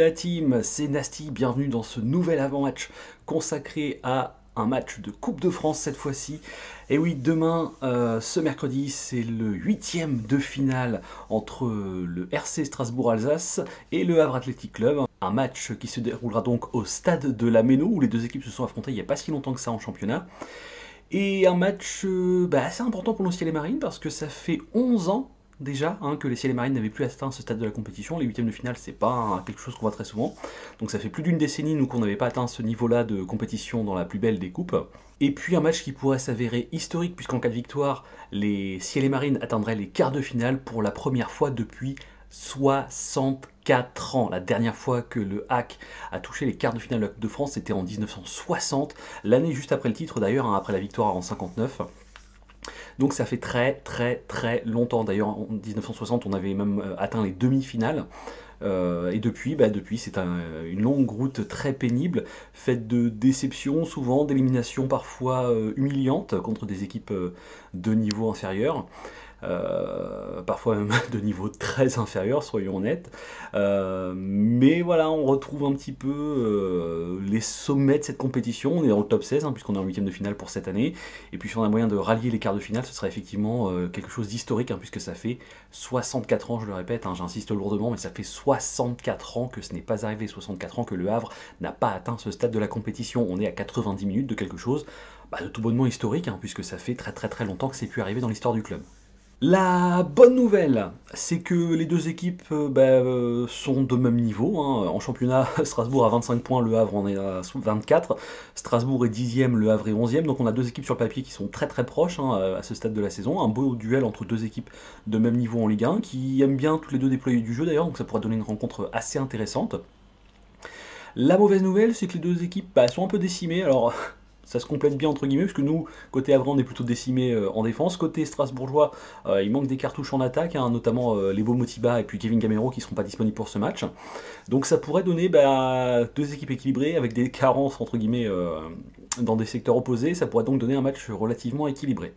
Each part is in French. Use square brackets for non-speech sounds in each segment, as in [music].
la team, c'est Nasty, bienvenue dans ce nouvel avant-match consacré à un match de Coupe de France cette fois-ci. Et oui, demain, euh, ce mercredi, c'est le huitième de finale entre le RC Strasbourg-Alsace et le Havre Athletic Club. Un match qui se déroulera donc au stade de la Méno, où les deux équipes se sont affrontées il n'y a pas si longtemps que ça en championnat. Et un match euh, bah, assez important pour ciel et marines parce que ça fait 11 ans déjà hein, que les ciels et marines n'avaient plus atteint ce stade de la compétition. Les huitièmes de finale, c'est pas quelque chose qu'on voit très souvent. Donc ça fait plus d'une décennie nous qu'on n'avait pas atteint ce niveau-là de compétition dans la plus belle des coupes. Et puis un match qui pourrait s'avérer historique puisqu'en cas de victoire, les ciels et marines atteindraient les quarts de finale pour la première fois depuis 64 ans. La dernière fois que le hack a touché les quarts de finale de France, c'était en 1960, l'année juste après le titre d'ailleurs, hein, après la victoire en 59. Donc ça fait très très très longtemps. D'ailleurs en 1960 on avait même euh, atteint les demi-finales. Euh, et depuis, bah depuis c'est une longue route très pénible, faite de déceptions souvent, d'éliminations parfois euh, humiliantes contre des équipes de niveau inférieur. Euh, parfois même [laughs] de niveau très inférieur, soyons honnêtes. Euh, mais voilà, on retrouve un petit peu euh, les sommets de cette compétition. On est dans le top 16, hein, puisqu'on est en huitième de finale pour cette année. Et puis si on a moyen de rallier les quarts de finale, ce serait effectivement quelque chose d'historique, hein, puisque ça fait 64 ans, je le répète, hein, j'insiste lourdement, mais ça fait 64 ans que ce n'est pas arrivé, 64 ans que le Havre n'a pas atteint ce stade de la compétition. On est à 90 minutes de quelque chose bah, de tout bonnement historique, puisque ça fait très très très longtemps que c'est pu arriver dans l'histoire du club. La bonne nouvelle, c'est que les deux équipes euh, bah, euh, sont de même niveau. Hein. En championnat, [laughs] Strasbourg a 25 points, Le Havre en est à 24. Strasbourg est 10e, Le Havre est 11e. Donc on a deux équipes sur papier qui sont très très proches hein, à ce stade de la saison. Un beau duel entre deux équipes de même niveau en Ligue 1 qui aiment bien tous les deux déployer du jeu d'ailleurs. Donc ça pourrait donner une rencontre assez intéressante. La mauvaise nouvelle, c'est que les deux équipes bah, sont un peu décimées. Alors [laughs] ça se complète bien entre guillemets, parce que nous, côté Avran, on est plutôt décimé euh, en défense. Côté Strasbourgeois, euh, il manque des cartouches en attaque, hein, notamment euh, les Motiba et puis Kevin Gamero qui ne seront pas disponibles pour ce match. Donc ça pourrait donner bah, deux équipes équilibrées avec des carences entre guillemets dans des secteurs opposés. Ça pourrait donc donner un match relativement équilibré.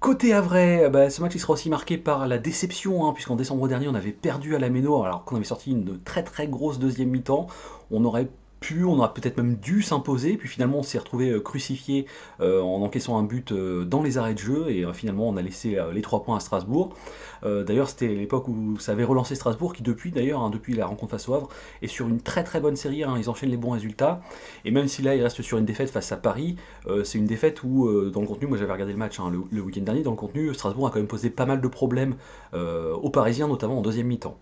Côté Havre, bah, ce match sera aussi marqué par la déception, hein, puisqu'en décembre dernier on avait perdu à la Méno alors qu'on avait sorti une très très grosse deuxième mi-temps. On aurait pu, on aurait peut-être même dû s'imposer, puis finalement on s'est retrouvé euh, crucifié euh, en encaissant un but euh, dans les arrêts de jeu, et finalement on a laissé les trois points à Strasbourg. d'ailleurs c'était l'époque où ça avait relancé Strasbourg, qui depuis d'ailleurs, hein, depuis la rencontre face au Havre, est sur une très très bonne série, hein. ils enchaînent les bons résultats, et même si là il reste sur une défaite face à Paris, c'est une défaite où dans le contenu, moi j'avais regardé le match hein, le, le week-end dernier, dans le contenu, Strasbourg a quand même posé pas mal de problèmes aux Parisiens, notamment en deuxième mi-temps.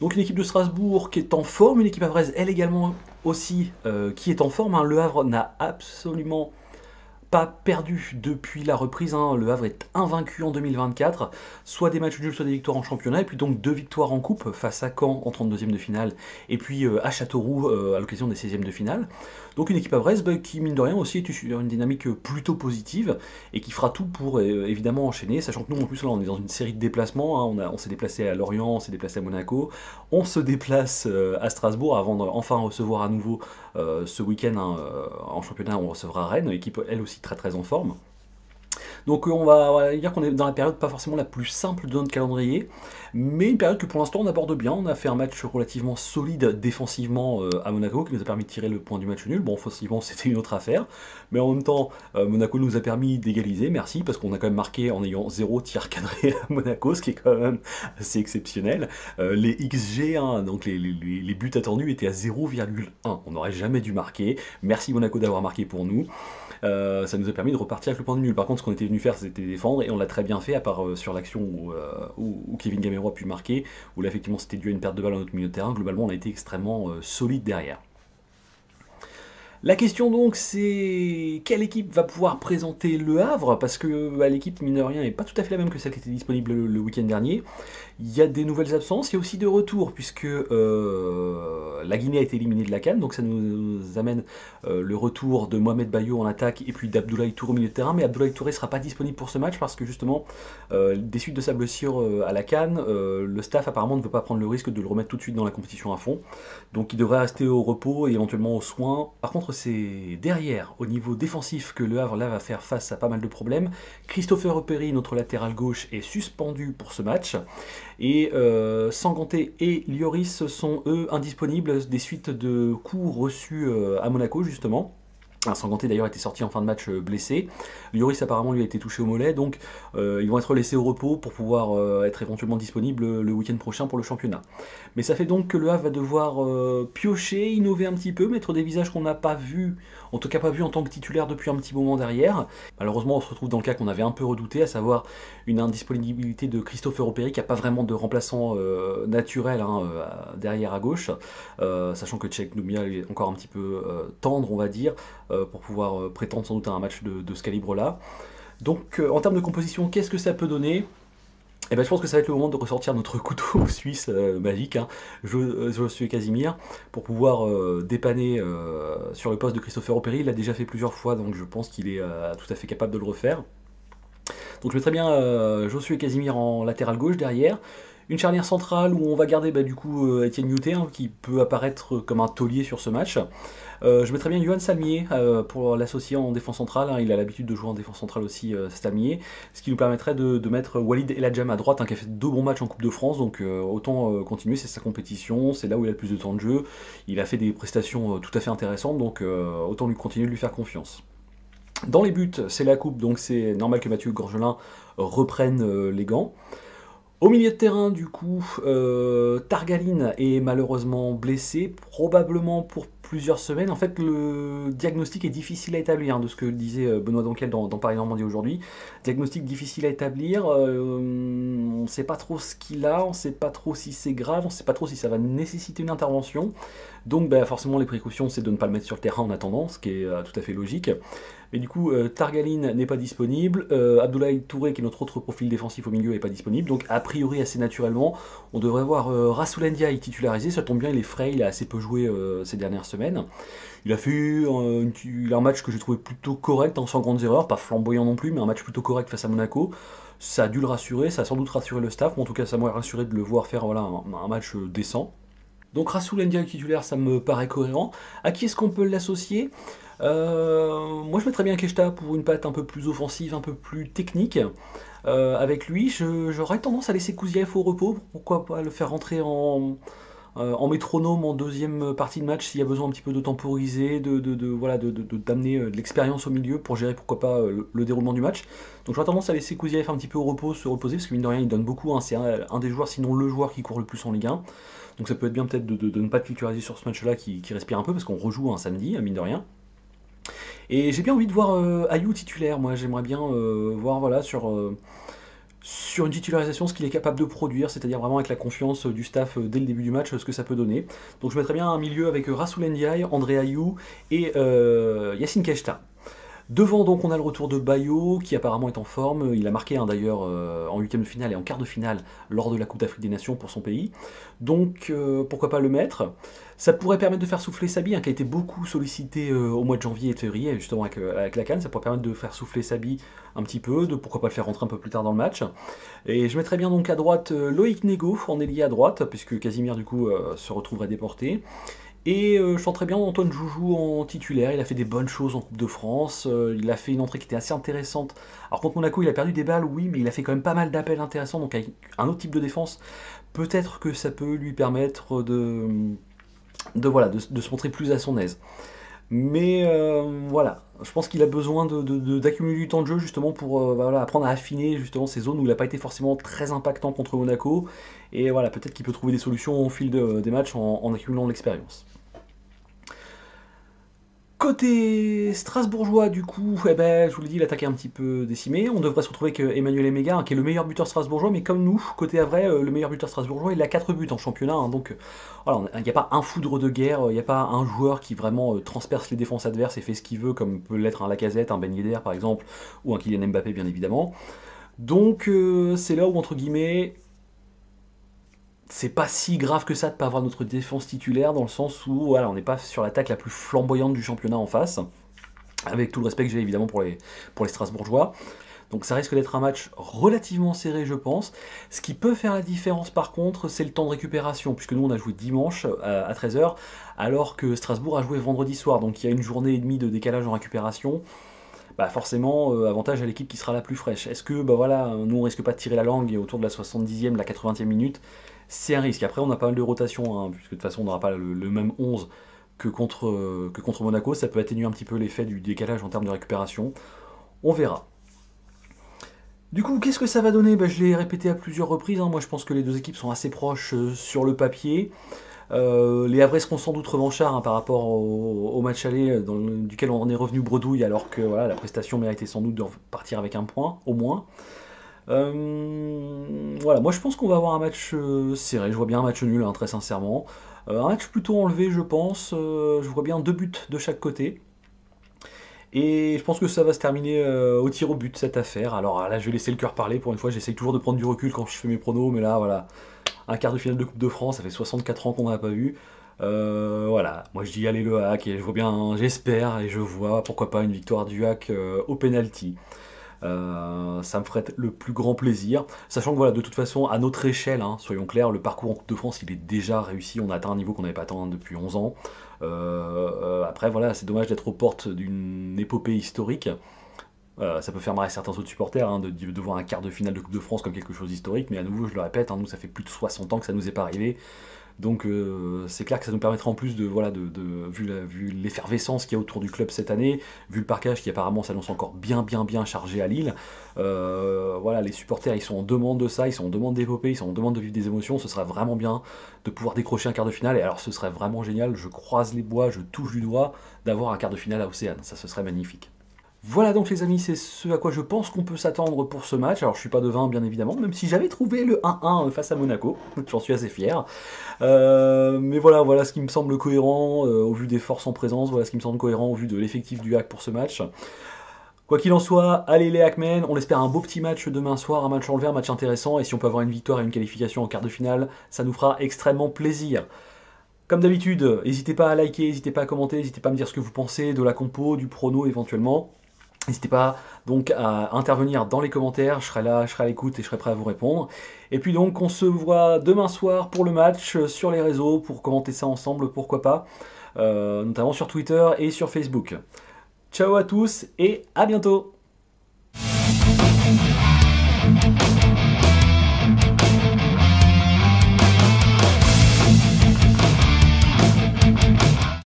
Donc une équipe de Strasbourg qui est en forme, une équipe havraise elle également aussi euh, qui est en forme. Hein. Le Havre n'a absolument perdu depuis la reprise. Hein. Le Havre est invaincu en 2024. Soit des matchs nuls, soit des victoires en championnat. Et puis donc deux victoires en coupe face à Caen en 32e de finale. Et puis euh, à Châteauroux euh, à l'occasion des 16e de finale. Donc une équipe havraise bah, qui, mine de rien, aussi est sur une dynamique plutôt positive. Et qui fera tout pour euh, évidemment enchaîner. Sachant que nous en plus là on est dans une série de déplacements. Hein. On, on s'est déplacé à Lorient, on s'est déplacé à Monaco. On se déplace à Strasbourg avant d'enfin recevoir à nouveau ce week-end hein, en championnat. On recevra Rennes. Équipe elle aussi très très en forme. Donc euh, on va, dire qu'on est dans la période pas forcément la plus simple de notre calendrier, mais une période que pour l'instant on aborde bien. On a fait un match relativement solide défensivement euh, à Monaco qui nous a permis de tirer le point du match nul. Bon, offensivement [laughs] c'était une autre affaire, mais en même temps euh, Monaco nous a permis d'égaliser, merci, parce qu'on a quand même marqué en ayant zéro tir cadré à Monaco, ce qui est quand même assez exceptionnel. les XG, hein, donc les, les buts attendus étaient à 0,1. On n'aurait jamais dû marquer. Merci Monaco d'avoir marqué pour nous. Euh, ça nous a permis de repartir avec le point de nul. Par contre, ce qu'on était venu faire, c'était défendre, et on l'a très bien fait, à part euh, sur l'action euh, où, Kevin Gamero a pu marquer, où là, effectivement, c'était dû à une perte de balle dans notre milieu de terrain. Globalement, on a été extrêmement solide derrière. La question donc c'est quelle équipe va pouvoir présenter Le Havre? Parce que bah, l'équipe mine de rien n'est pas tout à fait la même que celle qui était disponible le, week-end dernier. Il y a des nouvelles absences, il y a aussi des retours puisque euh, la Guinée a été éliminée de la Cannes, donc ça nous amène euh, le retour de Mohamed Bayo en attaque et puis d'Abdoulaye Touré au milieu de terrain. Mais Abdoulaye Touré ne sera pas disponible pour ce match parce que justement euh, des suites de sa blessure à la Cannes, le staff apparemment ne veut pas prendre le risque de le remettre tout de suite dans la compétition à fond, donc il devrait rester au repos et éventuellement aux soins. Par contre c'est derrière, au niveau défensif, que le Havre là va faire face à pas mal de problèmes. Christopher Operi, notre latéral gauche, est suspendu pour ce match. Et euh, Sanganté et Lioris sont eux indisponibles des suites de coups reçus euh, à Monaco justement. Sanganté d'ailleurs était sorti en fin de match euh, blessé. Lloris apparemment lui a été touché au mollet, donc euh, ils vont être laissés au repos pour pouvoir être éventuellement disponibles le week-end prochain pour le championnat. Mais ça fait donc que le Havre va devoir piocher, innover un petit peu, mettre des visages qu'on n'a pas vus, en tout cas pas vus en tant que titulaire depuis un petit moment derrière. Malheureusement on se retrouve dans le cas qu'on avait un peu redouté, à savoir une indisponibilité de Christophe Opéry qui n'a pas vraiment de remplaçant naturel hein, derrière à gauche, sachant que Tchèque Noumia est encore un petit peu tendre on va dire. Euh, pour pouvoir euh, prétendre sans doute à un match de, ce calibre-là. Donc euh, en termes de composition, qu'est-ce que ça peut donner? Eh ben, je pense que ça va être le moment de ressortir notre couteau [laughs] suisse magique, hein, suis Casimir, pour pouvoir dépanner sur le poste de Christopher Opéry. Il l'a déjà fait plusieurs fois, donc je pense qu'il est tout à fait capable de le refaire. Donc je mettrais bien Josué Casimir en latéral gauche derrière. Une charnière centrale où on va garder bah, du coup Etienne hein, qui peut apparaître comme un taulier sur ce match. Euh, je mettrais bien Johan Salmier euh, pour l'associer en défense centrale. Hein. il a l'habitude de jouer en défense centrale aussi, euh, Salmier. Ce qui nous permettrait de, mettre Walid Eladjam à droite, hein, qui a fait deux bons matchs en Coupe de France. Donc autant continuer, c'est sa compétition, c'est là où il a le plus de temps de jeu. Il a fait des prestations tout à fait intéressantes, donc autant lui continuer de lui faire confiance. Dans les buts, c'est la coupe, donc c'est normal que Mathieu Gorgelin reprenne les gants. Au milieu de terrain, du coup, euh, Targaline est malheureusement blessé, probablement pour semaines. En fait, le diagnostic est difficile à établir, hein, de ce que disait euh, Benoît Donquel dans, Paris Normandie aujourd'hui. Diagnostic difficile à établir, euh, on ne sait pas trop ce qu'il a, on ne sait pas trop si c'est grave, on ne sait pas trop si ça va nécessiter une intervention. Donc bah, forcément les précautions c'est de ne pas le mettre sur le terrain en attendant, ce qui est tout à fait logique. Mais du coup, euh, Targaline n'est pas disponible, euh, Abdoulaye Touré, qui est notre autre profil défensif au milieu, n'est pas disponible. Donc, a priori, assez naturellement, on devrait voir euh, Rasoulendia titularisé. Ça tombe bien, il est frais, il a assez peu joué euh, ces dernières semaines. Il a fait un match que j'ai trouvé plutôt correct, hein, sans grandes erreurs, pas flamboyant non plus, mais un match plutôt correct face à Monaco. Ça a dû le rassurer, ça a sans doute rassuré le staff, mais en tout cas, ça m'a rassuré de le voir faire un, match décent. Donc Rasoul Ndiaye titulaire, ça me paraît cohérent. À qui est-ce qu'on peut l'associer? Euh, moi, je mettrais bien Keshta pour une patte un peu plus offensive, un peu plus technique. Euh, avec lui, j'aurais tendance à laisser Kouziev au repos. Pourquoi pas le faire rentrer en, euh, en métronome en deuxième partie de match s'il y a besoin un petit peu de temporiser, de, de, voilà, d'amener de, l'expérience au milieu pour gérer pourquoi pas le, déroulement du match. Donc j'aurais tendance à laisser Kouziev un petit peu au repos, se reposer, parce que mine de rien il donne beaucoup, hein. c'est un, des joueurs, sinon le joueur qui court le plus en Ligue 1. Donc ça peut être bien peut-être de, ne pas le titulariser sur ce match-là qui, respire un peu, parce qu'on rejoue un samedi, mine de rien. Et j'ai bien envie de voir euh, Ayou titulaire, moi j'aimerais bien euh, voir voilà, sur, euh, sur une titularisation ce qu'il est capable de produire, c'est-à-dire vraiment avec la confiance du staff dès le début du match, ce que ça peut donner. Donc je mettrais bien un milieu avec Rasoul Ndiaye, André Ayou et Yacine Keshta. Devant, donc, on a le retour de Bayo, qui apparemment est en forme. Il a marqué hein, d'ailleurs euh, en huitième de finale et en quart de finale lors de la Coupe d'Afrique des Nations pour son pays. Donc, euh, pourquoi pas le mettre? Ça pourrait permettre de faire souffler Sabi, hein, qui a été beaucoup sollicité euh, au mois de janvier et de février, justement avec, la Cannes. Ça pourrait permettre de faire souffler Sabi un petit peu, de pourquoi pas le faire rentrer un peu plus tard dans le match. Et je mettrais bien donc à droite Loïc Nego, en ailier à droite, puisque Casimir, du coup, se retrouverait déporté. Et euh, je sens très bien Antoine Joujou en titulaire, il a fait des bonnes choses en Coupe de France, euh, il a fait une entrée qui était assez intéressante. Alors contre Monaco, il a perdu des balles, oui, mais il a fait quand même pas mal d'appels intéressants, donc avec un autre type de défense, peut-être que ça peut lui permettre de, voilà, de, se montrer plus à son aise. Mais euh, voilà, je pense qu'il a besoin d'accumuler du temps de jeu justement pour voilà, apprendre à affiner justement ces zones où il n'a pas été forcément très impactant contre Monaco. Et voilà, peut-être qu'il peut trouver des solutions au fil des matchs en accumulant l'expérience. Côté strasbourgeois, du coup, eh ben, je vous l'ai dit, l'attaque est un petit peu décimée. On devrait se retrouver avec Emmanuel Emega, hein, qui est le meilleur buteur strasbourgeois, mais comme nous, côté Avray, euh, le meilleur buteur strasbourgeois, il a 4 buts en championnat. Hein, donc euh, voilà, il n'y a pas un foudre de guerre, il n'y a pas un joueur qui vraiment euh, transperce les défenses adverses et fait ce qu'il veut, comme peut l'être un Lacazette, un Ben Yedder par exemple, ou un Kylian Mbappé bien évidemment. Donc c'est là où, entre guillemets, c'est pas si grave que ça de pas avoir notre défense titulaire dans le sens où voilà, on n'est pas sur l'attaque la plus flamboyante du championnat en face, avec tout le respect que j'ai évidemment pour les, pour les Strasbourgeois. Donc ça risque d'être un match relativement serré, je pense. Ce qui peut faire la différence par contre, c'est le temps de récupération, puisque nous on a joué dimanche euh, à 13h, alors que Strasbourg a joué vendredi soir, donc il y a une journée et demie de décalage en récupération. Bah forcément, avantage à l'équipe qui sera la plus fraîche. Est-ce que, bah voilà, nous on risque pas de tirer la langue et autour de la 70e, la 80e minute, c'est un risque. Après, on a pas mal de rotation, hein, puisque de toute façon, on n'aura pas le, même 11 que contre, que contre Monaco. Ça peut atténuer un petit peu l'effet du décalage en termes de récupération. On verra. Du coup, qu'est-ce que ça va donner? Bah, Je l'ai répété à plusieurs reprises. Hein. Moi, je pense que les deux équipes sont assez proches euh, sur le papier. Euh, les Havrais seront sans doute revanchards hein, par rapport au, match aller euh, duquel on est revenu bredouille, alors que voilà, la prestation méritait sans doute de partir avec un point, au moins. voilà, moi je pense qu'on va avoir un match serré. Je vois bien un match nul, hein, très sincèrement. un match plutôt enlevé, je pense. je vois bien deux buts de chaque côté. Et je pense que ça va se terminer euh, au tir au but cette affaire. Alors là, je vais laisser le cœur parler. Pour une fois, j'essaye toujours de prendre du recul quand je fais mes pronos, mais là, voilà, un quart de finale de Coupe de France, ça fait 64 ans qu'on n'a pas vu. Euh, voilà, moi je dis allez le hack et je vois bien, j'espère et je vois pourquoi pas une victoire du hack euh, au penalty. ça me ferait le plus grand plaisir. Sachant que voilà, de toute façon, à notre échelle, hein, soyons clairs, le parcours en Coupe de France, il est déjà réussi. On a atteint un niveau qu'on n'avait pas atteint depuis 11 ans. Euh, après, voilà, c'est dommage d'être aux portes d'une épopée historique. Euh, ça peut faire marrer certains autres supporters hein, de, voir un quart de finale de Coupe de France comme quelque chose d'historique, mais à nouveau, je le répète, hein, nous, ça fait plus de 60 ans que ça nous est pas arrivé. Donc euh, c'est clair que ça nous permettra en plus de, voilà, de, vu l'effervescence qu'il y a autour du club cette année, vu le parquage qui apparemment s'annonce encore bien bien bien chargé à Lille, euh, les supporters ils sont en demande de ça, ils sont en demande d'épopée, ils sont en demande de vivre des émotions, ce serait vraiment bien de pouvoir décrocher un quart de finale, et alors ce serait vraiment génial, je croise les bois, je touche du doigt, d'avoir un quart de finale à Océane, ça ce serait magnifique. Voilà donc les amis, c'est ce à quoi je pense qu'on peut s'attendre pour ce match. Alors je suis pas devin bien évidemment, même si j'avais trouvé le 1-1 face à Monaco, [laughs] j'en suis assez fier. Euh, mais voilà, voilà ce qui me semble cohérent euh, au vu des forces en présence, voilà ce qui me semble cohérent au vu de l'effectif du hack pour ce match. Quoi qu'il en soit, allez les Hackmen, on espère un beau petit match demain soir, un match en vert, un match intéressant, et si on peut avoir une victoire et une qualification en quart de finale, ça nous fera extrêmement plaisir. Comme d'habitude, n'hésitez pas à liker, n'hésitez pas à commenter, n'hésitez pas à me dire ce que vous pensez de la compo, du prono éventuellement. N'hésitez pas donc à intervenir dans les commentaires, je serai là, je serai à l'écoute et je serai prêt à vous répondre. Et puis donc on se voit demain soir pour le match euh, sur les réseaux pour commenter ça ensemble, pourquoi pas, euh, notamment sur Twitter et sur Facebook. Ciao à tous et à bientôt